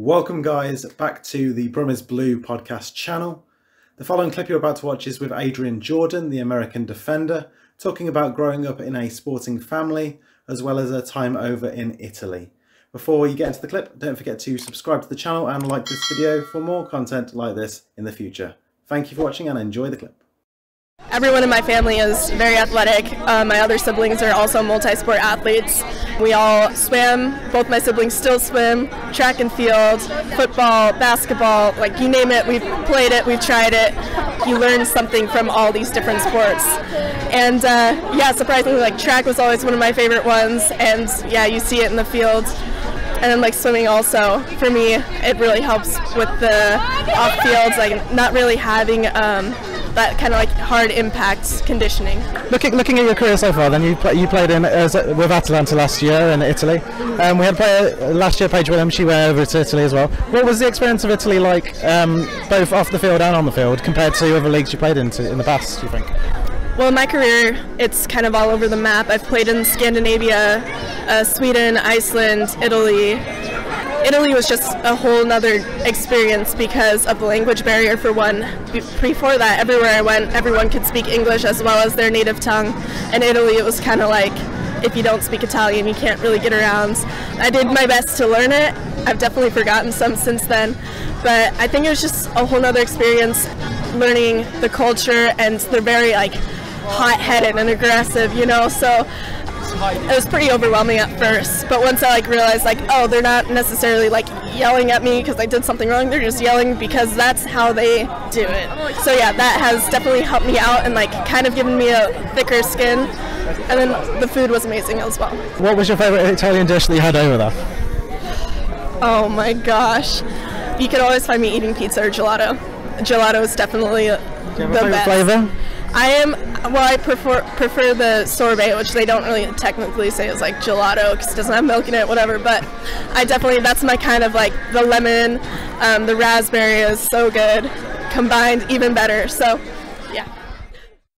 Welcome, guys, back to the Brum Is Blue podcast channel. The following clip you're about to watch is with Adrienne Jordan, the American defender, talking about growing up in a sporting family as well as a time over in Italy. Before you get into the clip, don't forget to subscribe to the channel and like this video for more content like this in the future. Thank you for watching and enjoy the clip. Everyone in my family is very athletic. Uh, my other siblings are also multi-sport athletes. We all swim. Both my siblings still swim. Track and field, football, basketball, like you name it, we've played it, we've tried it. You learn something from all these different sports. And uh, yeah, surprisingly, like track was always one of my favorite ones. And yeah, you see it in the field. And then like swimming also, for me, it really helps with the off fields, like not really having um, that kind of like hard impacts conditioning. Looking looking at your career so far, then you play, you played in uh, with Atalanta last year in Italy. Um, we had a player last year, Paige Williams. She went over to Italy as well. What was the experience of Italy like, um, both off the field and on the field, compared to other leagues you played in in the past? Do you think? Well, in my career, it's kind of all over the map. I've played in Scandinavia, uh, Sweden, Iceland, Italy, Italy was just a whole nother experience because of the language barrier for one. Before that, everywhere I went, everyone could speak English as well as their native tongue. In Italy, it was kind of like if you don't speak Italian, you can't really get around. I did my best to learn it. I've definitely forgotten some since then, but I think it was just a whole nother experience learning the culture and they're very like hot-headed and aggressive, you know, so it was pretty overwhelming at first, but once I like realized like, oh, they're not necessarily like yelling at me because I did something wrong. They're just yelling because that's how they do it. So yeah, that has definitely helped me out and like kind of given me a thicker skin. And then the food was amazing as well. What was your favorite Italian dish that you had over there? Oh my gosh, you can always find me eating pizza or gelato. Gelato is definitely the best. flavor? I am well. I prefer prefer the sorbet, which they don't really technically say is like gelato because it doesn't have milk in it, whatever. But I definitely that's my kind of like the lemon, um, the raspberry is so good, combined even better. So